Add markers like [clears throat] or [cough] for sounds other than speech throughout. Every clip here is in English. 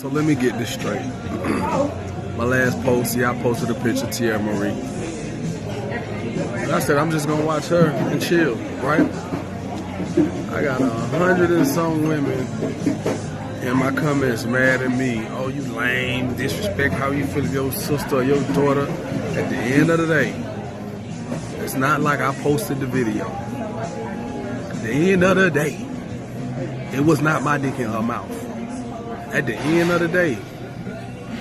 So let me get this straight. [clears throat] My last post, yeah, I posted a picture of Teairra Mari. And I said I'm just gonna watch her and chill, right? I got a hundred and some women in my comments mad at me. Oh, you lame, disrespect how you feel your sister or your daughter. At the end of the day, it's not like I posted the video. At the end of the day, it was not my dick in her mouth. At the end of the day,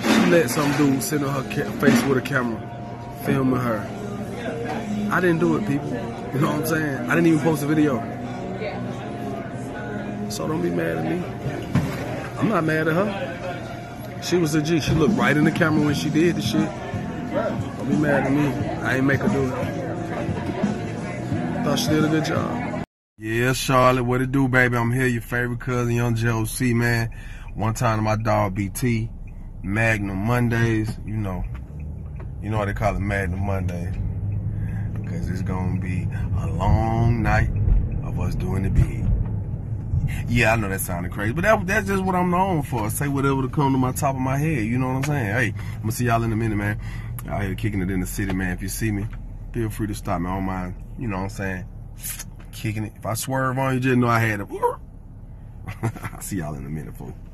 she let some dude sit on her face with a camera, filming her. I didn't do it, people. You know what I'm saying? I didn't even post a video. So don't be mad at me. I'm not mad at her. She was a G. She looked right in the camera when she did the shit. Don't be mad at me. I ain't make her do it. Thought she did a good job. Yeah, Charlotte, what it do, baby? I'm here, your favorite cousin, Young Joc, man. One time my dog BT, Magnum Mondays, you know. You know what they call it Magnum Mondays. Because it's going to be a long night of us doing the big. Yeah, I know that sounded crazy, but that, that's just what I'm known for. Say whatever to come to my top of my head. You know what I'm saying? Hey, I'm gonna see y'all in a minute, man. Out here kicking it in the city, man. If you see me, feel free to stop me. I don't mind. You know what I'm saying? Kicking it. If I swerve on you, just know I had it. [laughs] I'll see y'all in a minute, folks.